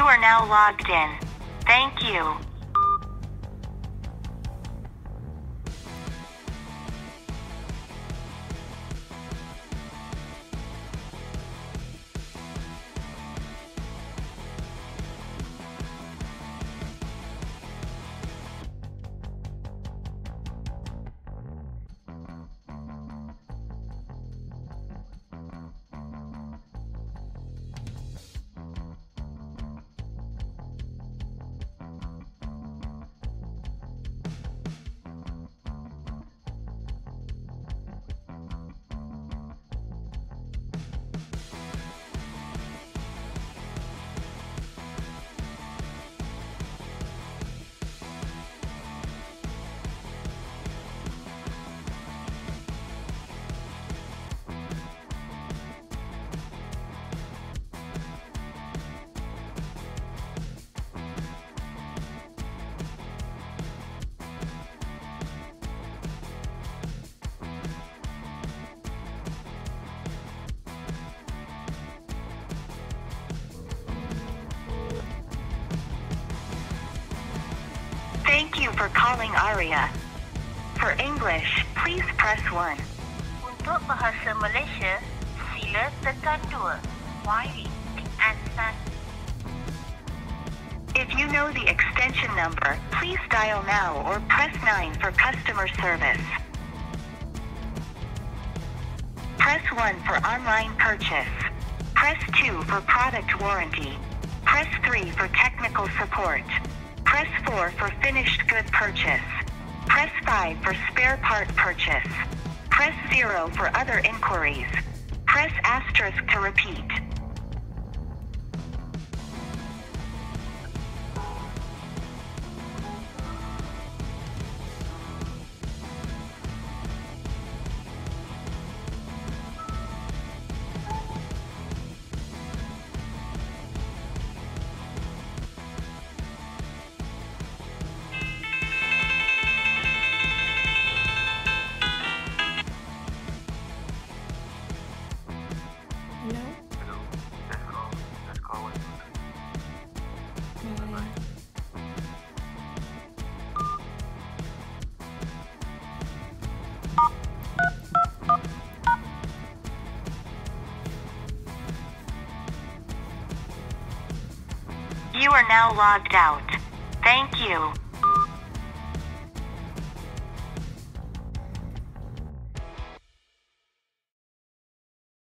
You are now logged in. Thank you. Thank you for calling Aria. For English, please press 1. Untuk bahasa Malaysia, sila tekan 2. Why? Answer. If you know the extension number, please dial now or press 9 for customer service. Press 1 for online purchase. Press 2 for product warranty. Press 3 for technical support. Press 4 for finished good purchase. Press 5 for spare part purchase. Press 0 for other inquiries. Press asterisk to repeat. You are now logged out. Thank you.